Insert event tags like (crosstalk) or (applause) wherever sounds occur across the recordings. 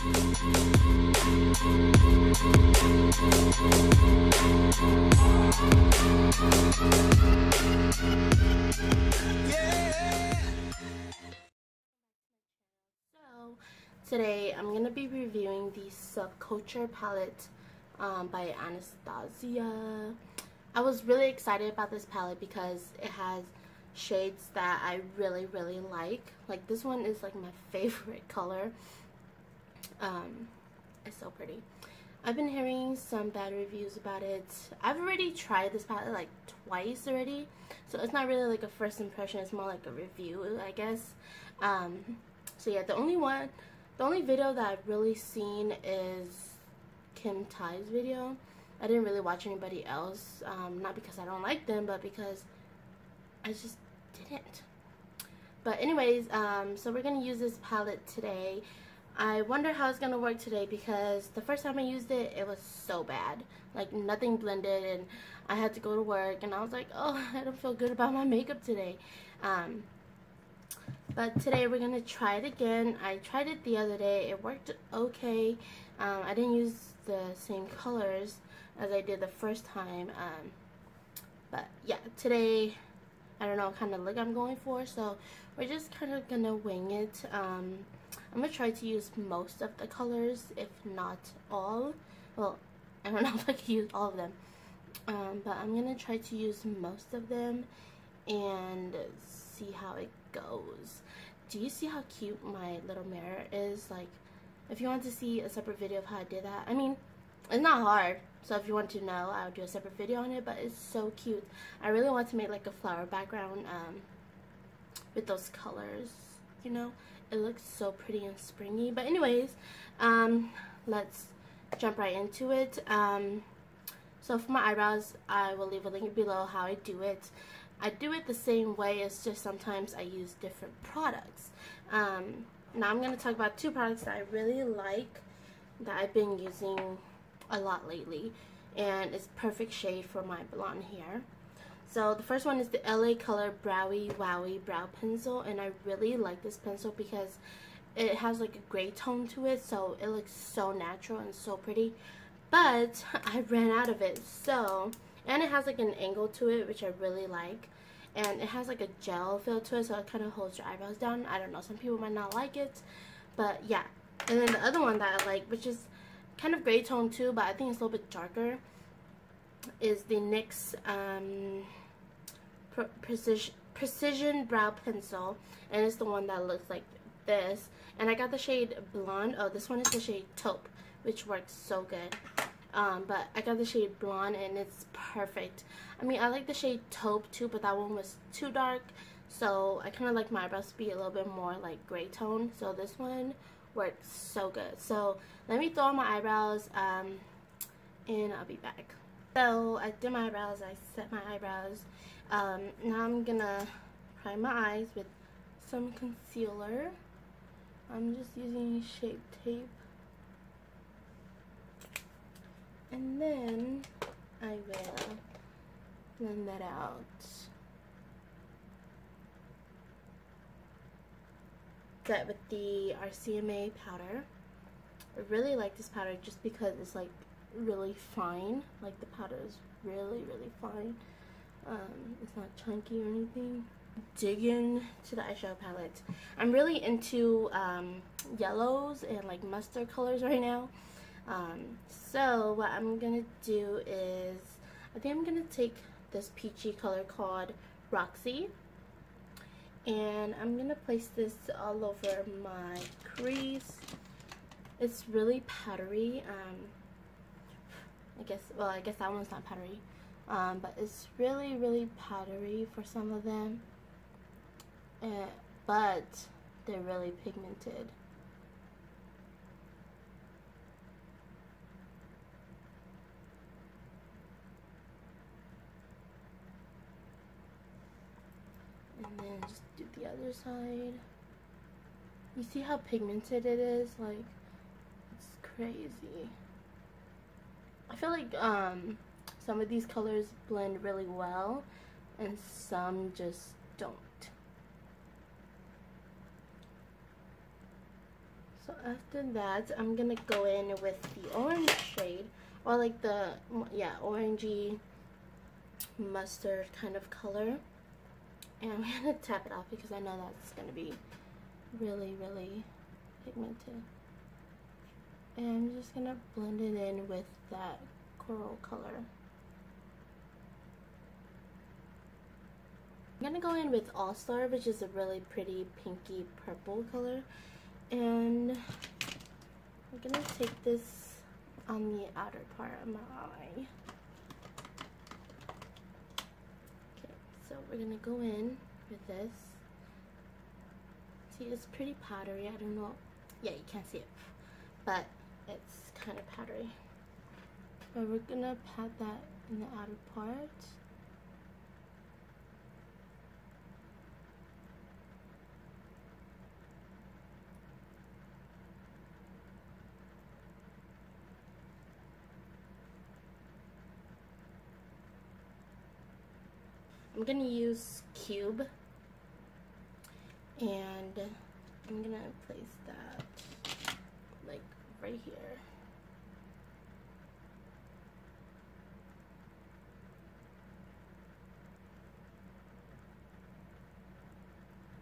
Today I'm gonna be reviewing the Subculture palette um, by Anastasia. I was really excited about this palette because it has shades that I really really like. Like this one is like my (laughs) favorite color. Um, it's so pretty. I've been hearing some bad reviews about it. I've already tried this palette like twice already, so it's not really like a first impression. It's more like a review, I guess. Um, so yeah, the only one, the only video that I've really seen is Kim Tai's video. I didn't really watch anybody else, um, not because I don't like them, but because I just didn't. But anyways, um, so we're gonna use this palette today. I wonder how it's going to work today because the first time I used it, it was so bad. Like, nothing blended, and I had to go to work, and I was like, oh, (laughs) I don't feel good about my makeup today. Um, but today we're going to try it again. I tried it the other day. It worked okay. Um, I didn't use the same colors as I did the first time. Um, but, yeah, today, I don't know what kind of look I'm going for, so we're just kind of going to wing it. Um, I'm going to try to use most of the colors, if not all. Well, (laughs) I don't know if I can use all of them. Um, but I'm going to try to use most of them and see how it goes. Do you see how cute my little mirror is? Like, if you want to see a separate video of how I did that, I mean, it's not hard. So if you want to know, I'll do a separate video on it, but it's so cute. I really want to make like a flower background um, with those colors, you know? it looks so pretty and springy but anyways um, let's jump right into it um, so for my eyebrows I will leave a link below how I do it I do it the same way it's just sometimes I use different products um, now I'm going to talk about two products that I really like that I've been using a lot lately and it's perfect shade for my blonde hair. So the first one is the LA Color Browie Wowie Brow Pencil and I really like this pencil because it has like a gray tone to it so it looks so natural and so pretty. But (laughs) I ran out of it so and it has like an angle to it which I really like. And it has like a gel feel to it so it kind of holds your eyebrows down. I don't know some people might not like it but yeah. And then the other one that I like which is kind of gray tone too but I think it's a little bit darker is the NYX um, precision, precision brow pencil and it's the one that looks like this. And I got the shade blonde. Oh this one is the shade taupe which works so good. Um, but I got the shade blonde and it's perfect. I mean I like the shade taupe too but that one was too dark so I kind of like my eyebrows to be a little bit more like gray tone. So this one works so good so let me throw on my eyebrows um, and I'll be back so I did my eyebrows I set my eyebrows um, now I'm gonna prime my eyes with some concealer. I'm just using Shape Tape. And then I will blend that out. Set with the RCMA powder. I really like this powder just because it's like really fine. Like the powder is really, really fine. Um, it's not chunky or anything. Dig in to the eyeshadow palette. I'm really into um, yellows and like mustard colors (laughs) right now. Um, so what I'm going to do is, I think I'm going to take this peachy color called Roxy. And I'm to place this all over my crease. It's really powdery. Um, I guess, well, I guess that one's not powdery um, but it's really really powdery for some of them and, eh, but they're really pigmented and then just do the other side you see how pigmented it is like it's crazy I feel like um some of these colors blend really well and some just don't. So after that, I'm gonna go in with the orange shade, or like the, yeah, orangey mustard kind of color. And I'm gonna (laughs) tap it off because I know that's gonna be really, really pigmented. And I'm just gonna blend it in with that coral color. I'm gonna go in with All Star, which is a really pretty pinky purple color. And I'm gonna take this on the outer part of my eye. Okay, so we're gonna go in with this. See, it's pretty powdery. I don't know. Yeah, you can't see it. But it's kind of powdery. But we're gonna pat that in the outer part. I'm gonna use cube. And I'm gonna place that like right here.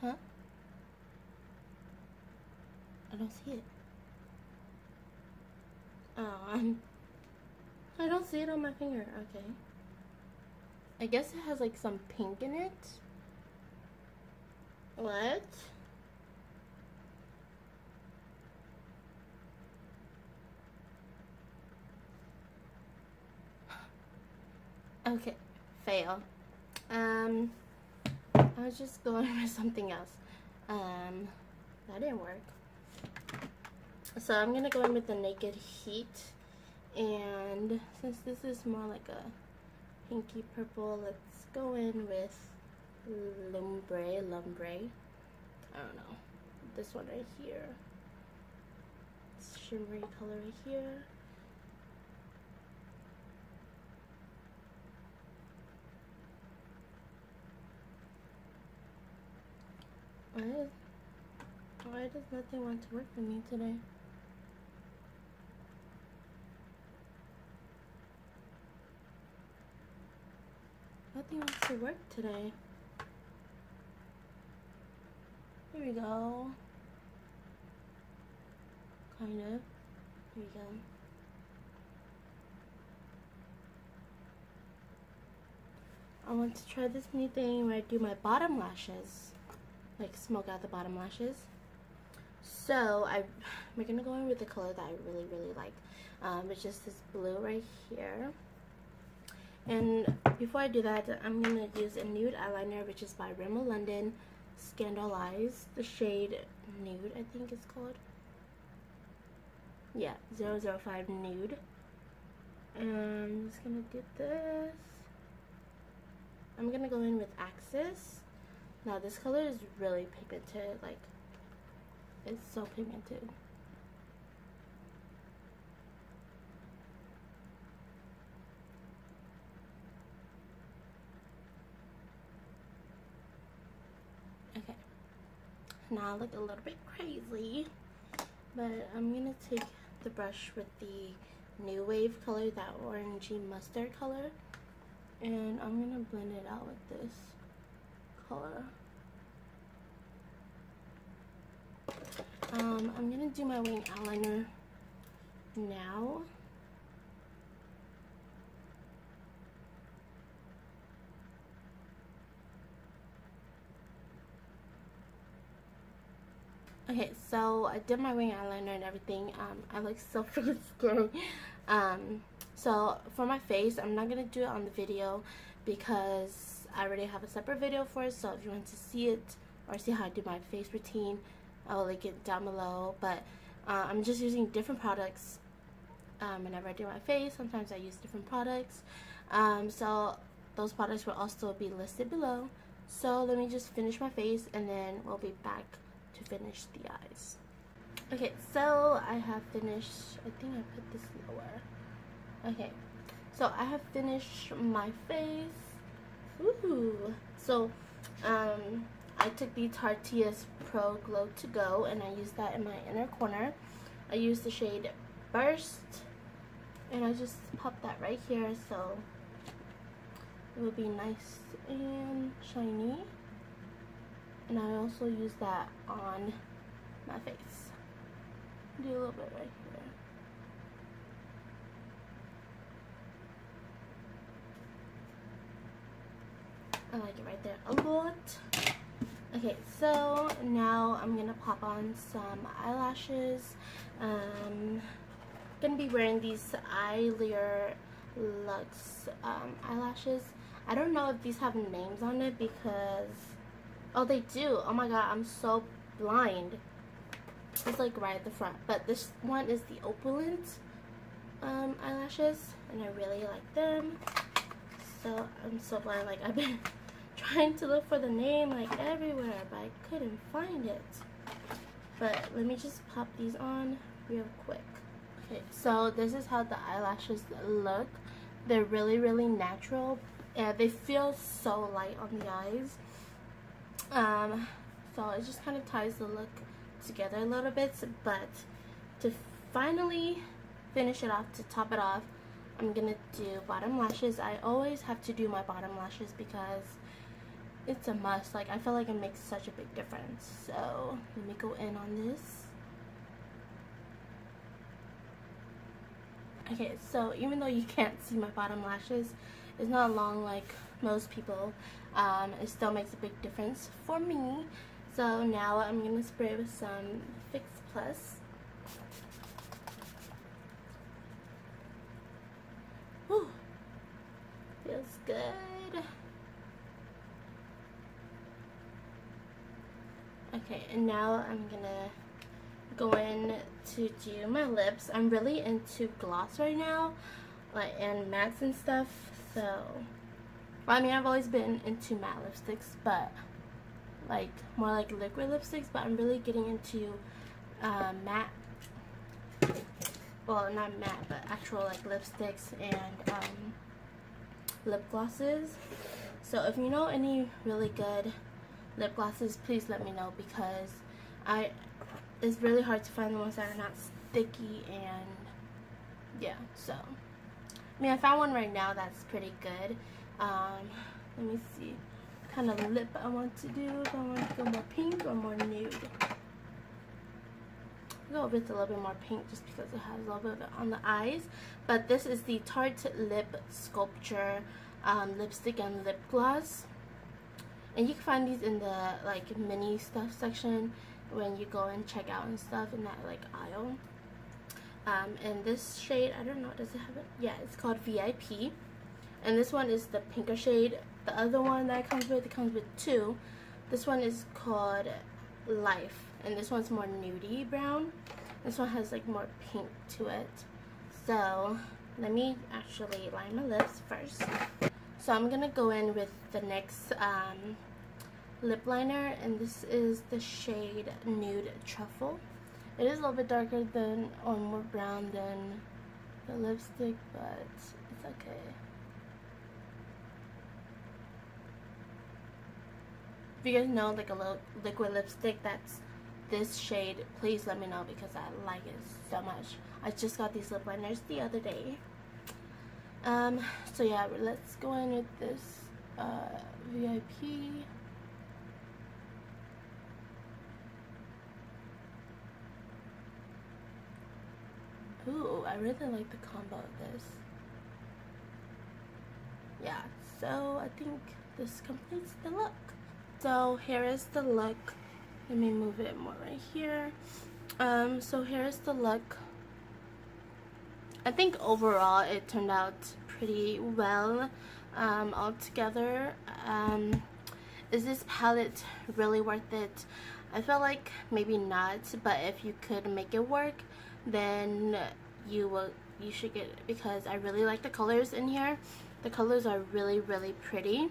Huh? I don't see it. Oh I'm (laughs) I don't see it on my finger. Okay I guess it has like some pink in it. What? Okay, fail. Um, I was just going (laughs) for something else. Um, that didn't work. So I'm gonna go in with the Naked Heat. And since this is more like a pinky purple. Let's go in with Lumbre, Lumbre. I don't know. This one right here. Shimmery color right here. Why, why does nothing want to work for me today? Nothing wants to work today. Here we go. Kind of. Here we go. I want to try this new thing where I do my bottom lashes. Like smoke out the bottom lashes. So I, (sighs) we're gonna go in with the color that I really, really like. Um, it's just this blue right here. And before I do that, I'm going to use a nude eyeliner, which is by Rimmel London Scandal Eyes. The shade Nude, I think it's called. Yeah, 005 Nude. And I'm just going to get this. I'm going to go in with Axis. Now, this color is really pigmented. Like, it's so pigmented. Now look a little bit crazy. But I'm going to take the brush with the New Wave color, that orangey mustard color. And I'm going to blend it out with this color. Um, I'm going to do my wing eyeliner now. Okay, so I did my wing eyeliner and everything. Um, I look so (laughs) freaking scary. Um, so for my face, I'm not going to do it on the video because I already have a separate video for it. So if you want to see it or see how I do my face routine, I will link it down below. But uh, I'm just using different products um, whenever I do my face. Sometimes I use different products. Um, so those products will also be listed below. So let me just finish my face and then we'll be back to finish the eyes. Okay, so I have finished, I think I put this lower. Okay, so I have finished my face. Ooh. So, um, I took the Tarteist Pro Glow to Go and I used that in my inner corner. I used the shade Burst and I just popped that right here so it will be nice and shiny. And I also use that on my face. Do a little bit right here. I like it right there a lot. Okay, so now I'm gonna pop on some eyelashes. Um, gonna be wearing these Eyelure Luxe um, eyelashes. I don't know if these have names on it because, oh they do. Oh my god, I'm so blind. It's like right at the front. But this one is the Opulent um, eyelashes and I really like them. So I'm so blind, like I've been (laughs) trying to look for the name like everywhere, but I couldn't find it. But let me just pop these on real quick. Okay, so this is how the eyelashes look. They're really, really natural. and they feel so light on the eyes. Um, so it just kind of ties the look together a little bit. But to finally finish it off, to top it off, I'm going to do bottom lashes. I always have to do my bottom lashes because it's a must. Like, I feel like it makes such a big difference. So, let me go in on this. Okay, so even though you can't see my bottom lashes, it's not long like most people. Um, it still makes a big difference for me. So now I'm going to spray with some Fix Plus. Whew. Feels good. Okay, and now I'm gonna go in to do my lips. I'm really into gloss right now, like and mattes and stuff. So, I mean, I've always been into matte lipsticks, but like more like liquid lipsticks. But I'm really getting into uh, matte. Well, not matte, but actual like lipsticks and um, lip glosses. So if you know any really good lip glosses, please let me know because I it's really hard to find the ones that are not sticky and yeah, so I mean I found one right now that's pretty good. Um, let me see kind of lip I want to do. If I want to go more pink or more nude. Go with a little bit more pink just because it has a little bit of it on the eyes. But this is the Tarte Lip Sculptor um, lipstick and lip gloss. And you can find these in the like mini stuff section when you go and check out and stuff in that like aisle. Um, and this shade, I don't know, does it have it? Yeah, it's called VIP. And this one is the pinker shade. The other one that comes with, it comes with two. This one is called Life. And this one's more nudie brown. This one has like more pink to it. So, let me actually line my lips first. So I'm going to go in with the NYX um, lip liner and this is the shade Nude Truffle. It is a little bit darker than or more brown than the lipstick but it's okay. If you guys know like a little liquid lipstick that's this shade, please let me know because I like it so much. I just got these lip liners the other day. Um, so yeah, let's go in with this uh, VIP. Ooh, I really like the combo of this. Yeah, so I think this completes the look. So here is the look. Let me move it more right here. Um, so here is the look. I think overall it turned out pretty well um, altogether. Um, is this palette really worth it? I feel like maybe not, but if you could make it work, then you will you should get it because I really like the colors in here the colors are really really pretty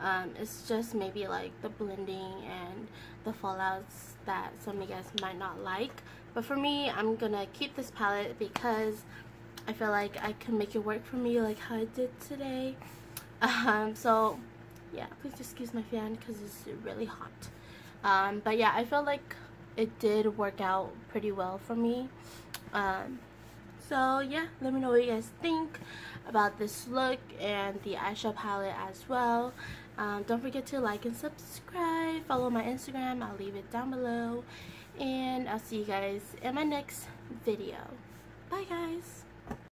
um, it's just maybe like the blending and the fallouts that some of you guys might not like. But for me I'm gonna keep this palette because I feel like I can make it work for me like how I did today. (laughs) Um, so yeah please excuse my fan because it's really hot. Um, but yeah I feel like it did work out pretty well for me. Um, so yeah let me know what you guys think about this look and the eyeshadow palette as well um, don't forget to like and subscribe. Follow my Instagram. I'll leave it down below. And I'll see you guys in my next video. Bye guys